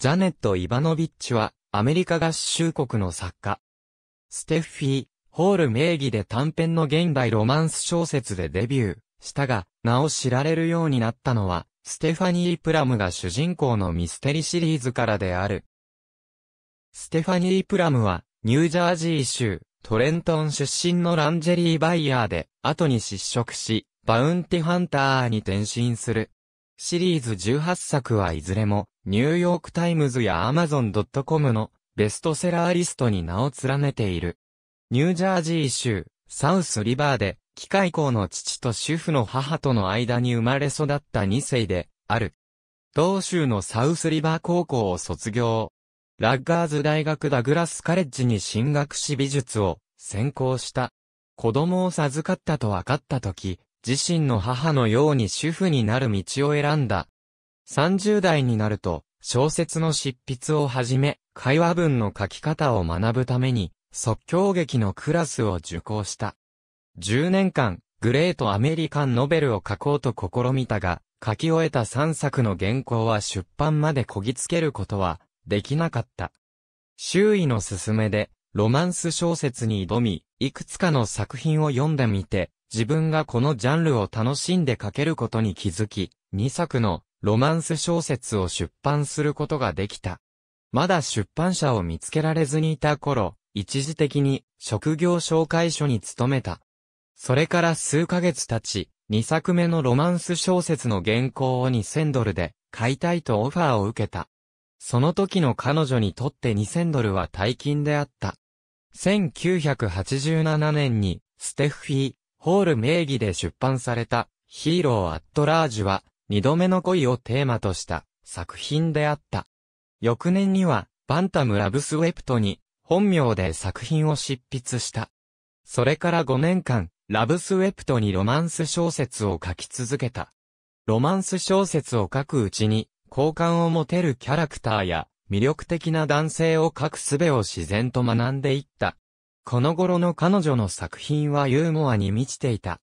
ジャネット・イバノビッチは、アメリカ合衆国の作家。ステッフィー、ホール名義で短編の現代ロマンス小説でデビューしたが、名を知られるようになったのは、ステファニー・プラムが主人公のミステリシリーズからである。ステファニー・プラムは、ニュージャージー州、トレントン出身のランジェリーバイヤーで、後に失職し、バウンティハンターに転身する。シリーズ18作はいずれも、ニューヨークタイムズやアマゾン .com のベストセラーリストに名を連ねている。ニュージャージー州、サウスリバーで、機械工の父と主婦の母との間に生まれ育った2世で、ある。同州のサウスリバー高校を卒業。ラッガーズ大学ダグラスカレッジに進学し美術を専攻した。子供を授かったと分かった時、自身の母のように主婦になる道を選んだ。30代になると、小説の執筆をはじめ、会話文の書き方を学ぶために、即興劇のクラスを受講した。10年間、グレートアメリカンノベルを書こうと試みたが、書き終えた3作の原稿は出版までこぎつけることはできなかった。周囲の勧めで、ロマンス小説に挑み、いくつかの作品を読んでみて、自分がこのジャンルを楽しんで書けることに気づき、2作のロマンス小説を出版することができた。まだ出版社を見つけられずにいた頃、一時的に職業紹介所に勤めた。それから数ヶ月経ち、2作目のロマンス小説の原稿を2000ドルで買いたいとオファーを受けた。その時の彼女にとって2000ドルは大金であった。1987年にステッフィー・ホール名義で出版されたヒーロー・アット・ラージュは二度目の恋をテーマとした作品であった。翌年にはバンタム・ラブスウェプトに本名で作品を執筆した。それから5年間、ラブスウェプトにロマンス小説を書き続けた。ロマンス小説を書くうちに、好感を持てるキャラクターや、魅力的な男性を書く術を自然と学んでいった。この頃の彼女の作品はユーモアに満ちていた。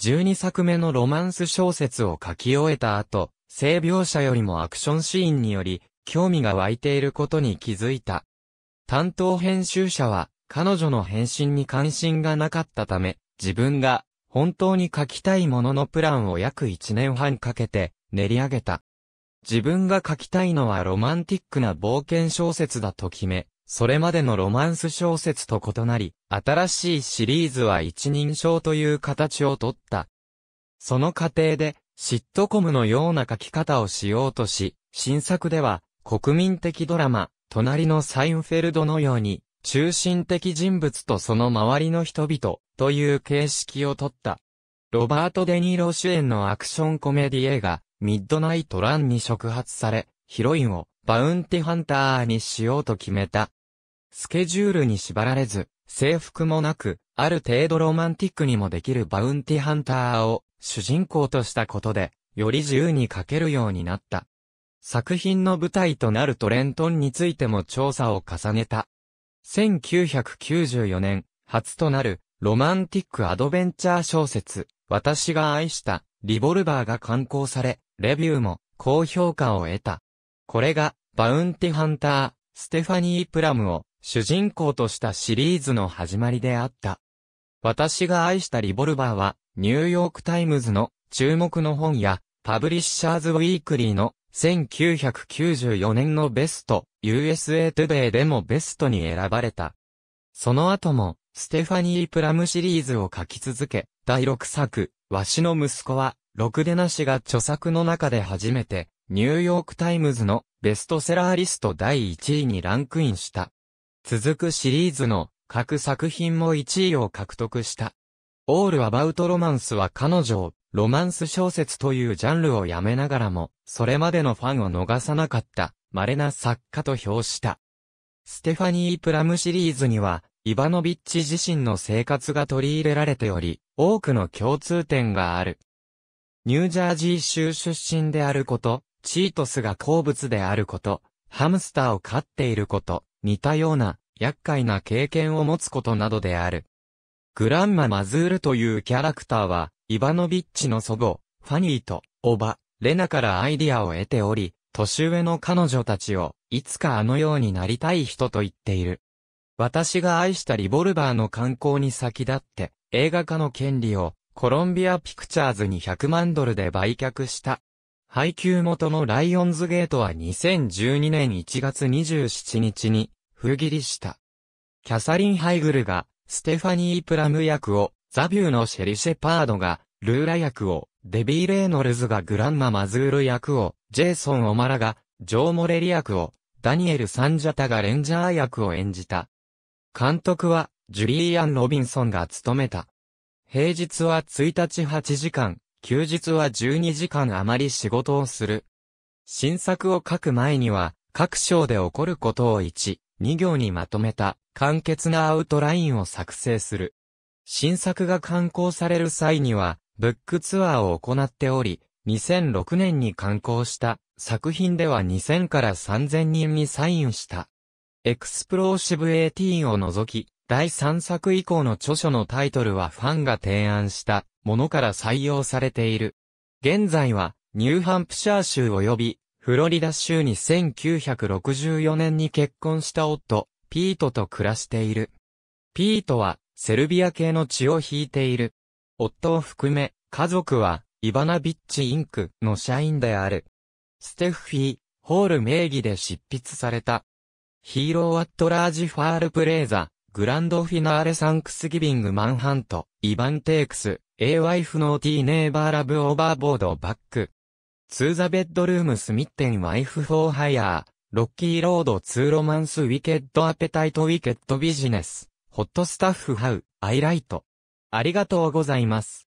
12作目のロマンス小説を書き終えた後、性描写よりもアクションシーンにより、興味が湧いていることに気づいた。担当編集者は、彼女の返信に関心がなかったため、自分が本当に書きたいもののプランを約1年半かけて練り上げた。自分が書きたいのはロマンティックな冒険小説だと決め、それまでのロマンス小説と異なり、新しいシリーズは一人称という形をとった。その過程で、シットコムのような書き方をしようとし、新作では、国民的ドラマ、隣のサインフェルドのように、中心的人物とその周りの人々、という形式をとった。ロバート・デニーロ主演のアクションコメディ映画、ミッドナイト・ランに触発され、ヒロインをバウンティハンターにしようと決めた。スケジュールに縛られず、制服もなく、ある程度ロマンティックにもできるバウンティハンターを主人公としたことで、より自由に書けるようになった。作品の舞台となるトレントンについても調査を重ねた。1994年、初となるロマンティックアドベンチャー小説、私が愛したリボルバーが刊行され、レビューも高評価を得た。これが、バウンティハンター、ステファニー・プラムを主人公としたシリーズの始まりであった。私が愛したリボルバーは、ニューヨークタイムズの注目の本や、パブリッシャーズウィークリーの1994年のベスト、USA Today でもベストに選ばれた。その後も、ステファニー・プラムシリーズを書き続け、第6作、わしの息子は、ろくでなしが著作の中で初めて、ニューヨークタイムズのベストセラーリスト第1位にランクインした。続くシリーズの各作品も1位を獲得した。オール・アバウト・ロマンスは彼女をロマンス小説というジャンルをやめながらも、それまでのファンを逃さなかった稀な作家と評した。ステファニー・プラムシリーズには、イバノビッチ自身の生活が取り入れられており、多くの共通点がある。ニュージャージー州出身であること、チートスが好物であること、ハムスターを飼っていること、似たような、厄介な経験を持つことなどである。グランマ・マズールというキャラクターは、イバノビッチの祖母、ファニーと、おば、レナからアイディアを得ており、年上の彼女たちをいつかあのようになりたい人と言っている。私が愛したリボルバーの観光に先立って、映画化の権利をコロンビアピクチャーズに100万ドルで売却した。配給元のライオンズゲートは2012年1月27日に封切りした。キャサリン・ハイグルがステファニー・プラム役を、ザビューのシェリ・シェパードがルーラ役を、デビー・レイノルズがグランマ・マズール役を、ジェイソン・オマラがジョー・モレリ役を、ダニエル・サンジャタがレンジャー役を演じた。監督は、ジュリーアン・ロビンソンが務めた。平日は1日8時間、休日は12時間余り仕事をする。新作を書く前には、各章で起こることを1、2行にまとめた、簡潔なアウトラインを作成する。新作が刊行される際には、ブックツアーを行っており、2006年に刊行した作品では2000から3000人にサインした。エクスプローシブ18を除き、第3作以降の著書のタイトルはファンが提案したものから採用されている。現在はニューハンプシャー州及びフロリダ州に1964年に結婚した夫、ピートと暮らしている。ピートはセルビア系の血を引いている。夫を含め、家族はイバナビッチ Inc.の社員である。ステフィー、ホール名義で執筆された。 Hero at Large Foul Play The、Grand Finale Thanksgiving Manhunt、Ivan Takes、A Wife Naughty Neighbor Love Overboard Back。to the Bedroom Smitten Wife for Hire、Rocky Road to Romance Wicked Appetite Wicked Business、Hot Stuff How、I Write。ありがとうございます。